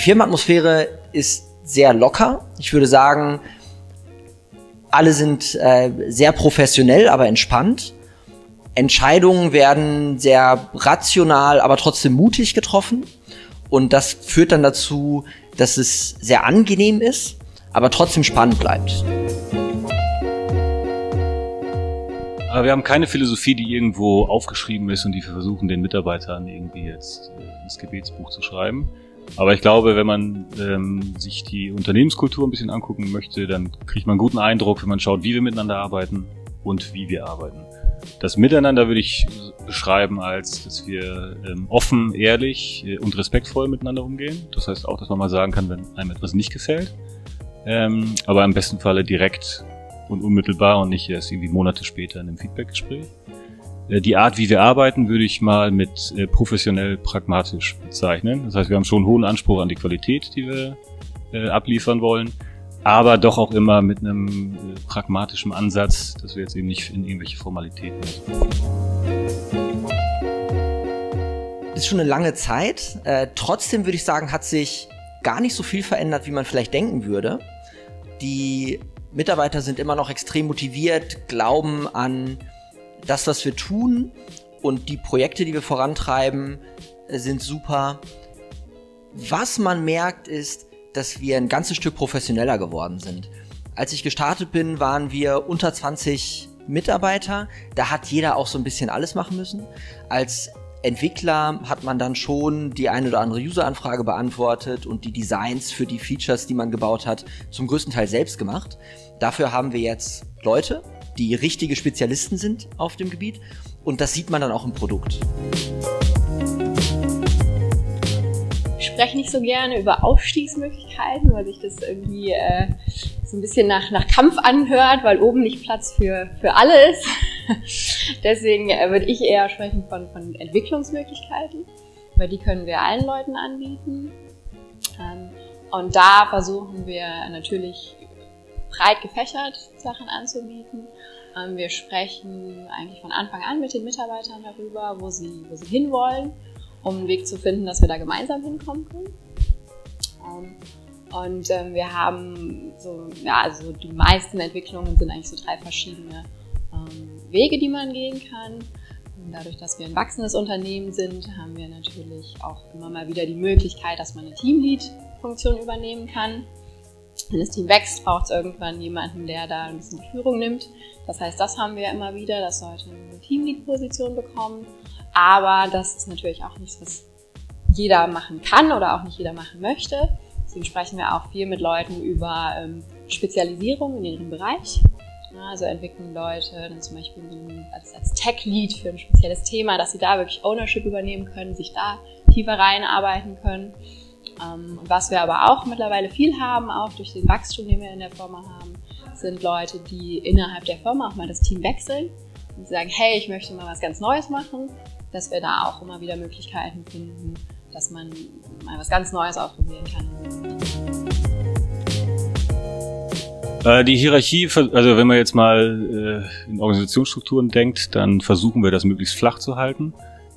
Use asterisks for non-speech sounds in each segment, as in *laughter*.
Die Firmenatmosphäre ist sehr locker. Ich würde sagen, alle sind äh, sehr professionell, aber entspannt. Entscheidungen werden sehr rational, aber trotzdem mutig getroffen. Und das führt dann dazu, dass es sehr angenehm ist, aber trotzdem spannend bleibt. Aber wir haben keine Philosophie, die irgendwo aufgeschrieben ist und die wir versuchen, den Mitarbeitern irgendwie jetzt äh, ins Gebetsbuch zu schreiben. Aber ich glaube, wenn man ähm, sich die Unternehmenskultur ein bisschen angucken möchte, dann kriegt man einen guten Eindruck, wenn man schaut, wie wir miteinander arbeiten und wie wir arbeiten. Das Miteinander würde ich beschreiben als, dass wir ähm, offen, ehrlich äh, und respektvoll miteinander umgehen. Das heißt auch, dass man mal sagen kann, wenn einem etwas nicht gefällt. Ähm, aber im besten Falle direkt und unmittelbar und nicht erst irgendwie Monate später in einem Feedbackgespräch. Äh, die Art, wie wir arbeiten, würde ich mal mit äh, professionell pragmatisch bezeichnen. Das heißt, wir haben schon einen hohen Anspruch an die Qualität, die wir äh, abliefern wollen, aber doch auch immer mit einem pragmatischen Ansatz, dass wir jetzt eben nicht in irgendwelche Formalitäten. Das ist schon eine lange Zeit. Äh, trotzdem würde ich sagen, hat sich gar nicht so viel verändert, wie man vielleicht denken würde. Die Mitarbeiter sind immer noch extrem motiviert, glauben an das, was wir tun und die Projekte, die wir vorantreiben, sind super. Was man merkt, ist, dass wir ein ganzes Stück professioneller geworden sind. Als ich gestartet bin, waren wir unter 20 Mitarbeiter. Da hat jeder auch so ein bisschen alles machen müssen. Als Entwickler hat man dann schon die eine oder andere User-Anfrage beantwortet und die Designs für die Features, die man gebaut hat, zum größten Teil selbst gemacht. Dafür haben wir jetzt Leute, die richtige Spezialisten sind auf dem Gebiet. Und das sieht man dann auch im Produkt. Ich spreche nicht so gerne über Aufstiegsmöglichkeiten, weil sich das irgendwie äh, so ein bisschen nach, nach Kampf anhört, weil oben nicht Platz für, für alle ist. *laughs* Deswegen äh, würde ich eher sprechen von, von Entwicklungsmöglichkeiten, weil die können wir allen Leuten anbieten. Ähm, und da versuchen wir natürlich breit gefächert Sachen anzubieten. Ähm, wir sprechen eigentlich von Anfang an mit den Mitarbeitern darüber, wo sie, wo sie hinwollen, um einen Weg zu finden, dass wir da gemeinsam hinkommen können. Ähm, und ähm, wir haben so, ja, also die meisten Entwicklungen sind eigentlich so drei verschiedene Wege, die man gehen kann. Dadurch, dass wir ein wachsendes Unternehmen sind, haben wir natürlich auch immer mal wieder die Möglichkeit, dass man eine Teamlead-Funktion übernehmen kann. Wenn das Team wächst, braucht es irgendwann jemanden, der da ein bisschen Führung nimmt. Das heißt, das haben wir immer wieder, dass Leute eine Teamlead-Position bekommen. Aber das ist natürlich auch nichts, was jeder machen kann oder auch nicht jeder machen möchte. Deswegen sprechen wir auch viel mit Leuten über ähm, Spezialisierung in ihrem Bereich. also entwickeln Leute dann zum Beispiel als, als Tech-Lead für ein spezielles Thema, dass sie da wirklich Ownership übernehmen können, sich da tiefer reinarbeiten können. Ähm, was wir aber auch mittlerweile viel haben, auch durch den Wachstum, den wir in der Firma haben, sind Leute, die innerhalb der Firma auch mal das Team wechseln und sagen, hey, ich möchte mal was ganz Neues machen, dass wir da auch immer wieder Möglichkeiten finden, dass man mal was ganz Neues ausprobieren kann. Äh, die Hierarchie, also wenn man jetzt mal äh, in Organisationsstrukturen denkt, dann versuchen wir das möglichst flach zu halten.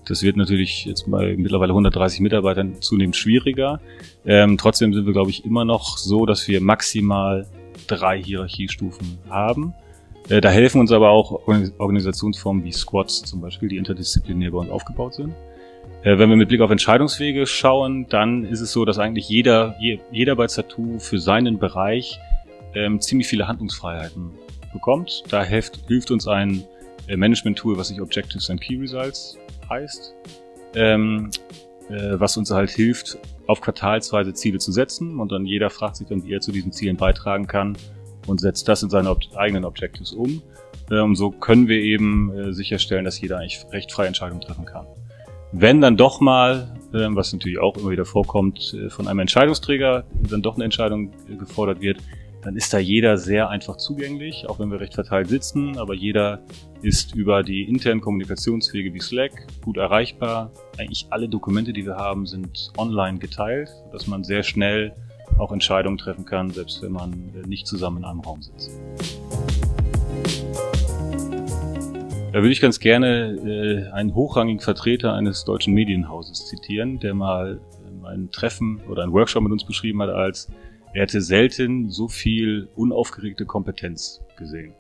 Das wird natürlich jetzt bei mittlerweile 130 Mitarbeitern zunehmend schwieriger. Ähm, trotzdem sind wir, glaube ich, immer noch so, dass wir maximal drei Hierarchiestufen haben. Äh, da helfen uns aber auch Organisationsformen wie Squads zum Beispiel, die interdisziplinär bei uns aufgebaut sind. Äh, wenn wir mit Blick auf Entscheidungswege schauen, dann ist es so, dass eigentlich jeder, jeder bei Zatu für seinen Bereich ähm, ziemlich viele Handlungsfreiheiten bekommt. Da hilft, hilft uns ein äh, Management-Tool, was sich Objectives and Key Results heißt, ähm, äh, was uns halt hilft, auf quartalsweise Ziele zu setzen und dann jeder fragt sich dann, wie er zu diesen Zielen beitragen kann und setzt das in seine Ob eigenen Objectives um. Äh, und so können wir eben äh, sicherstellen, dass jeder eigentlich recht freie Entscheidungen treffen kann. wenn dann doch mal, äh, was natürlich auch immer wieder vorkommt, äh, von einem Entscheidungsträger dann doch eine Entscheidung äh, gefordert wird, dann ist da jeder sehr einfach zugänglich, auch wenn wir recht verteilt sitzen, aber jeder ist über die internen Kommunikationswege wie Slack gut erreichbar. Eigentlich alle Dokumente, die wir haben, sind online geteilt, dass man sehr schnell auch Entscheidungen treffen kann, selbst wenn man äh, nicht zusammen in einem Raum sitzt. Da würde ich ganz gerne äh, einen hochrangigen Vertreter eines deutschen Medienhauses zitieren, der mal äh, ein Treffen oder ein Workshop mit uns beschrieben hat als er hätte selten so viel unaufgeregte Kompetenz gesehen.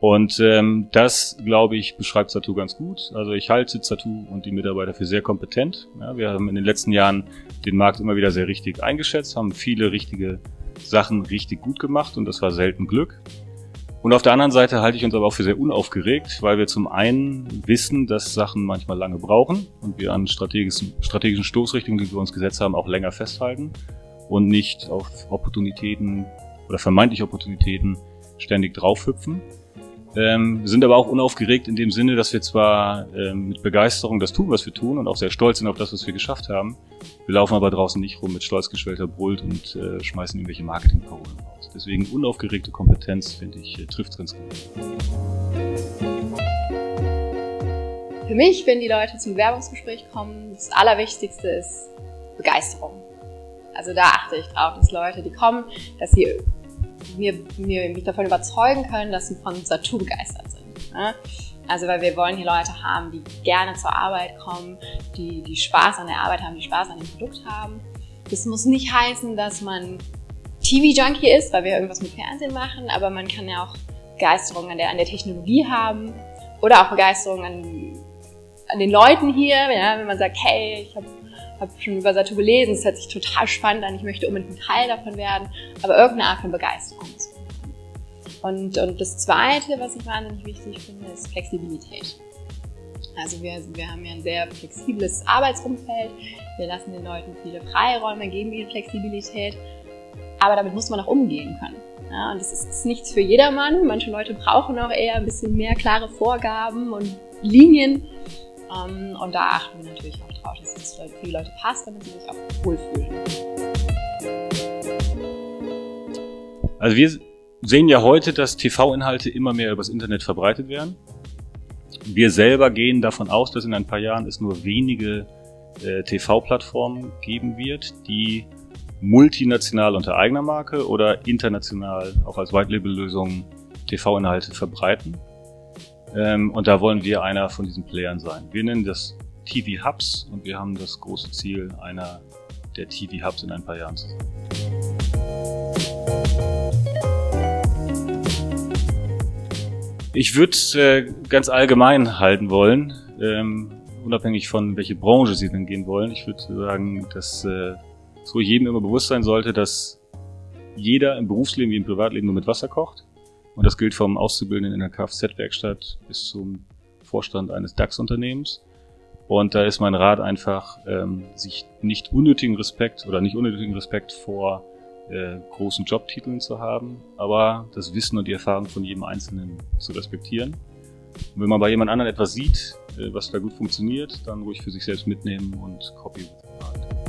Und ähm, das, glaube ich, beschreibt Satu ganz gut. Also ich halte Satu und die Mitarbeiter für sehr kompetent. Ja, wir haben in den letzten Jahren den Markt immer wieder sehr richtig eingeschätzt, haben viele richtige Sachen richtig gut gemacht und das war selten Glück. Und auf der anderen Seite halte ich uns aber auch für sehr unaufgeregt, weil wir zum einen wissen, dass Sachen manchmal lange brauchen und wir an strategischen, strategischen Stoßrichtungen, die wir uns gesetzt haben, auch länger festhalten und nicht auf Opportunitäten oder vermeintliche Opportunitäten ständig draufhüpfen. Ähm, sind aber auch unaufgeregt in dem Sinne, dass wir zwar ähm, mit Begeisterung das tun, was wir tun und auch sehr stolz sind auf das, was wir geschafft haben. Wir laufen aber draußen nicht rum mit stolz geschwellter Brult und äh, schmeißen irgendwelche Marketingparolen raus. Deswegen unaufgeregte Kompetenz, finde ich, äh, trifft ganz gut. Für mich, wenn die Leute zum Werbungsgespräch kommen, das Allerwichtigste ist Begeisterung. Also da achte ich drauf, dass Leute, die kommen, dass sie mir, mir, mich davon überzeugen können, dass sie von Satu begeistert sind. Ne? Also weil wir wollen hier Leute haben, die gerne zur Arbeit kommen, die, die Spaß an der Arbeit haben, die Spaß an dem Produkt haben. Das muss nicht heißen, dass man TV-Junkie ist, weil wir irgendwas mit Fernsehen machen, aber man kann ja auch Begeisterung an der, an der Technologie haben oder auch Begeisterung an, an den Leuten hier, ja, wenn man sagt, hey, ich habe habe schon über Satu gelesen, es hört sich total spannend an, ich möchte unbedingt ein Teil davon werden, aber irgendeine Art von Begeisterung muss und, und das Zweite, was ich wahnsinnig wichtig finde, ist Flexibilität. Also wir, wir haben ja ein sehr flexibles Arbeitsumfeld, wir lassen den Leuten viele Freiräume, geben ihnen Flexibilität, aber damit muss man auch umgehen können. Ja, und das ist, ist nichts für jedermann. Manche Leute brauchen auch eher ein bisschen mehr klare Vorgaben und Linien. Ähm, und da achten wir natürlich auch drauf, dass es für die Leute passt, damit sie sich auch wohlfühlen. Also wir sehen ja heute, dass TV-Inhalte immer mehr übers Internet verbreitet werden. Wir selber gehen davon aus, dass in ein paar Jahren es nur wenige äh, TV-Plattformen geben wird, die multinational unter eigener Marke oder international auch als White-Label-Lösung TV-Inhalte verbreiten. Ähm, und da wollen wir einer von diesen Playern sein. Wir nennen das TV Hubs und wir haben das große Ziel, einer der TV Hubs in ein paar Jahren zu sein. Ich würde äh, ganz allgemein halten wollen, ähm, unabhängig von welche Branche Sie denn gehen wollen. Ich würde sagen, dass äh, so jedem immer bewusst sein sollte, dass jeder im Berufsleben wie im Privatleben nur mit Wasser kocht. Und das gilt vom Auszubildenden in der Kfz-Werkstatt bis zum Vorstand eines DAX-Unternehmens. Und da ist mein Rat einfach, ähm, sich nicht unnötigen Respekt oder nicht unnötigen Respekt vor äh, großen Jobtiteln zu haben, aber das Wissen und die Erfahrung von jedem Einzelnen zu respektieren. Und wenn man bei jemand anderen etwas sieht, äh, was da gut funktioniert, dann ruhig für sich selbst mitnehmen und copy with